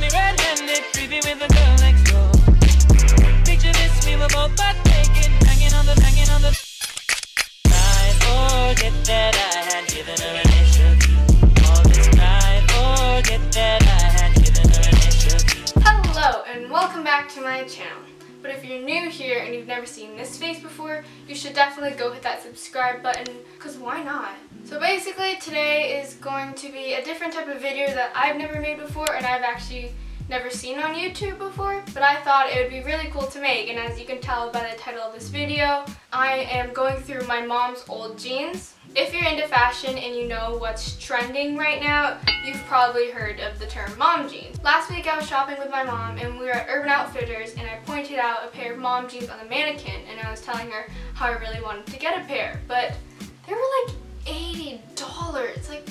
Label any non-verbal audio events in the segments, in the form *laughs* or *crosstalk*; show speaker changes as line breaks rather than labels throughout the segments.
me red-handed, creepy with a girl next
But if you're new here and you've never seen this face before, you should definitely go hit that subscribe button, because why not? So basically today is going to be a different type of video that I've never made before and I've actually never seen on YouTube before, but I thought it would be really cool to make and as you can tell by the title of this video, I am going through my mom's old jeans. If you're into fashion and you know what's trending right now, you've probably heard of the term mom jeans. Last week I was shopping with my mom and we were at Urban Outfitters and I pointed out a pair of mom jeans on the mannequin and I was telling her how I really wanted to get a pair, but they were like $80. Like,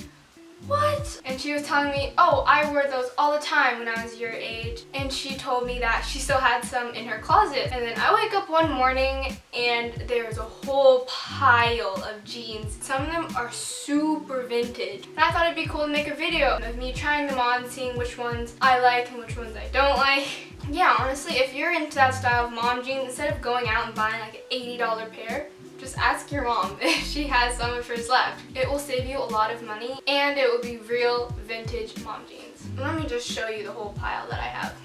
what? And she was telling me, oh, I wore those all the time when I was your age. And she told me that she still had some in her closet. And then I wake up one morning and there's a whole pile of jeans. Some of them are super vintage. And I thought it'd be cool to make a video of me trying them on, seeing which ones I like and which ones I don't *laughs* like. Yeah, honestly, if you're into that style of mom jeans, instead of going out and buying like an $80 pair, just ask your mom *laughs* if she has some of hers left. It will save you a lot of money and it will be real vintage mom jeans. Let me just show you the whole pile that I have.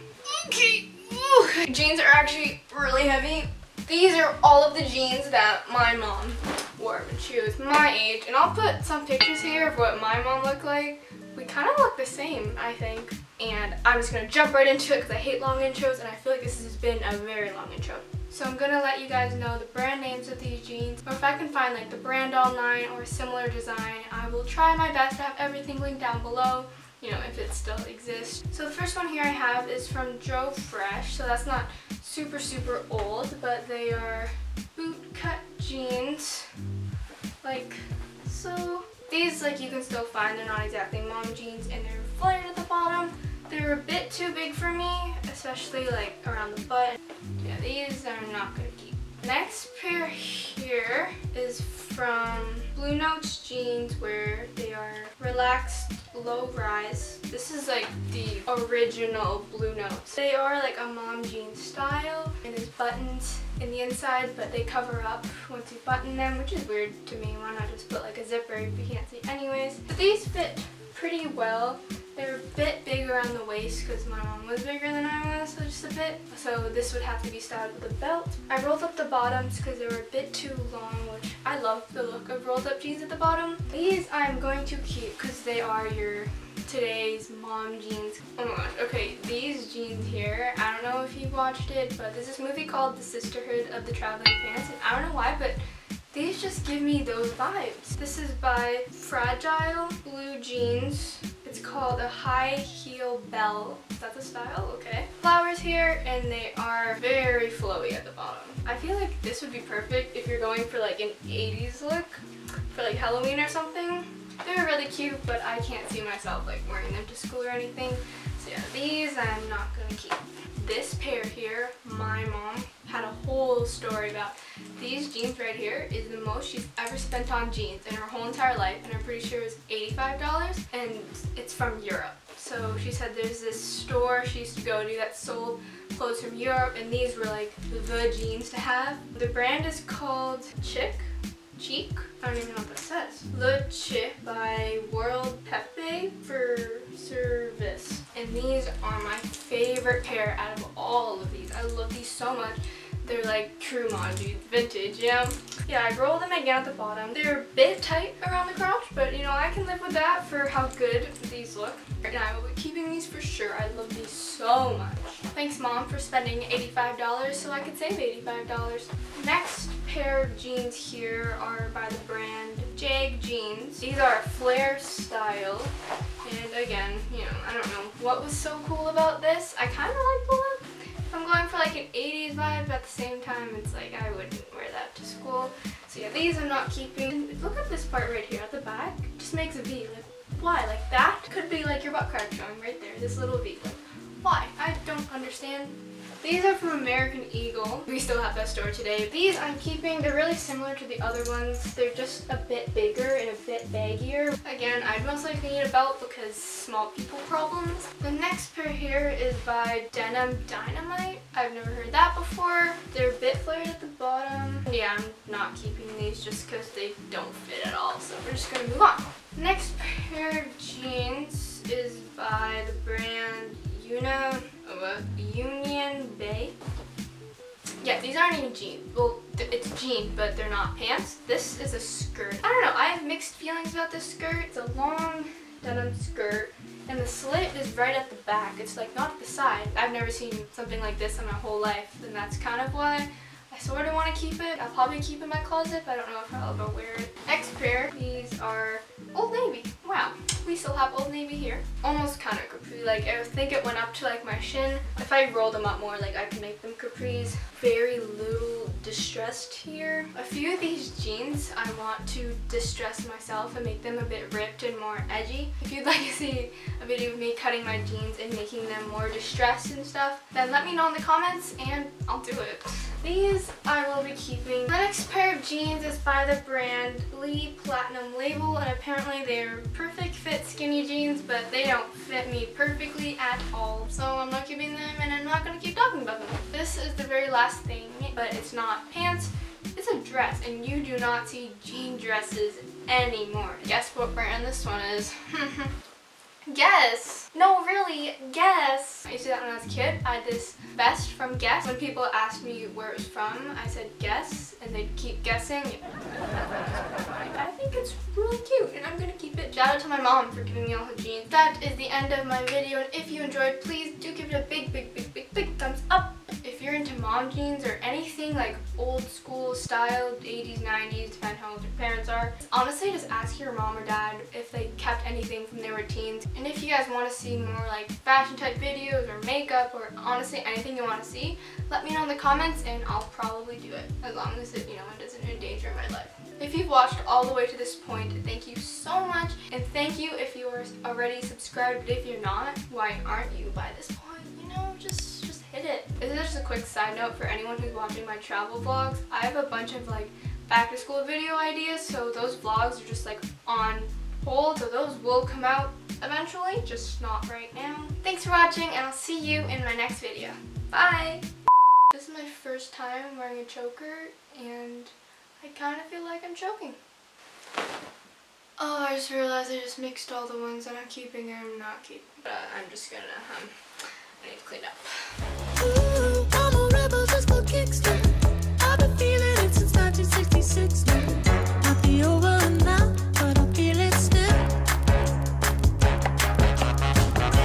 Okay, Ooh. *sighs* jeans are actually really heavy. These are all of the jeans that my mom wore when she was my age. And I'll put some pictures here of what my mom looked like. We kind of look the same, I think. And I'm just going to jump right into it because I hate long intros and I feel like this has been a very long intro. So I'm gonna let you guys know the brand names of these jeans, or if I can find like the brand online or a similar design, I will try my best to have everything linked down below, you know, if it still exists. So the first one here I have is from Joe Fresh, so that's not super, super old, but they are boot cut jeans, like so. These, like, you can still find, they're not exactly mom jeans, and they're flared at the bottom. They're a bit too big for me, especially, like, around the butt. These I'm not to keep. Next pair here is from Bluenotes jeans where they are relaxed low rise. This is like the original Bluenotes. They are like a mom jean style and there's buttons in the inside but they cover up once you button them which is weird to me. Why not just put like a zipper if you can't see anyways. But these fit pretty well. They're a bit big around the waist because my mom was bigger than I was, so just a bit. So this would have to be styled with a belt. I rolled up the bottoms because they were a bit too long, which I love the look of rolled up jeans at the bottom. These I'm going to keep because they are your today's mom jeans. Oh my gosh, okay, these jeans here, I don't know if you watched it, but there's this movie called The Sisterhood of the Traveling Pants, and I don't know why, but these just give me those vibes. This is by Fragile Blue Jeans. It's called a high heel bell. Is that the style? Okay. Flowers here and they are very flowy at the bottom. I feel like this would be perfect if you're going for like an 80s look for like Halloween or something. They're really cute, but I can't see myself like wearing them to school or anything. So yeah, these I'm not gonna keep. This pair here, my mom had a whole story about. These jeans right here is the most she's ever spent on jeans in her whole entire life and I'm pretty sure it was $85 and it's from Europe. So she said there's this store she used to go to that sold clothes from Europe and these were like the jeans to have. The brand is called Chic. Cheek? I don't even know what that says. Le Chic by World Pepe for Service. And these are my favorite pair out of so much. They're like true mom jean, vintage, yeah. Yeah, I rolled them again at the bottom. They're a bit tight around the crotch, but you know, I can live with that for how good these look. And I will be keeping these for sure. I love these so much. Thanks mom for spending $85 so I could save $85. Next pair of jeans here are by the brand Jag Jeans. These are flare style. And again, you know, I don't know what was so cool about this. I kind of like the. I'm going for like an 80s vibe, but at the same time it's like I wouldn't wear that to school. So yeah, these I'm not keeping. Look at this part right here at the back. It just makes a V. Like, why? Like that could be like your butt crack showing right there, this little V. Like, why? I don't understand These are from American Eagle. We still have that store today. These I'm keeping. They're really similar to the other ones. They're just a bit bigger and a bit baggier. Again, I'd most likely need a belt because small people problems. The next pair here is by Denim Dynamite. I've never heard that before. They're a bit flared at the bottom. Yeah, I'm not keeping these just because they don't fit at all. So we're just gonna move on. Next pair of jeans is by the brand Una, these aren't even jeans. Well, it's jeans, but they're not pants. This is a skirt. I don't know, I have mixed feelings about this skirt. It's a long denim skirt, and the slit is right at the back. It's like not at the side. I've never seen something like this in my whole life, and that's kind of why I sort of want to keep it. I'll probably keep it in my closet, but I don't know if I'll ever wear it. Next pair, these are Old Navy. Wow, we still have Old Navy here. Almost kind of capri. Like, I think it went up to like my shin. If I roll them up more, like I can make them capris. Very little distressed here. A few of these jeans, I want to distress myself and make them a bit ripped and more edgy. If you'd like to see a video of me cutting my jeans and making them more distressed and stuff, then let me know in the comments and I'll do it. These I will be keeping. The next pair of jeans is by the brand Lee Platinum Label and apparently they're perfect fit skinny jeans but they don't fit me perfectly at all. So I'm not keeping them and I'm not going to keep talking about them. This is the very last thing but it's not pants. It's a dress and you do not see jean dresses anymore. Guess what brand this one is? *laughs* Guess. No, really, guess. I used to do that when I was a kid. I had this vest from Guess. When people asked me where it was from, I said Guess, and they'd keep guessing. I think it's really cute, and I'm gonna keep it. Shout out to my mom for giving me all her jeans. That is the end of my video, and if you enjoyed, please do give it a big, big, big, big, big thumbs up. If you're into mom jeans or anything like old school style, 80s, 90s, depending how old your parents are, honestly just ask your mom or dad if they kept anything from their teens. And if you guys want to see more like fashion type videos or makeup or honestly anything you want to see, let me know in the comments and I'll probably do it as long as it, you know, it doesn't endanger my life. If you've watched all the way to this point, thank you so much. And thank you if you're already subscribed. But if you're not, why aren't you by this point? You know, just just hit it. This is just a quick side note for anyone who's watching my travel vlogs. I have a bunch of like back to school video ideas, so those vlogs are just like on hold, so those will come out eventually, just not right now. Thanks for watching, and I'll see you in my next video. Bye! This is my first time wearing a choker, and I kind of feel like I'm choking. Oh, I just realized I just mixed all the ones that I'm keeping and I'm not keeping. But uh, I'm just gonna, um, I need to clean up.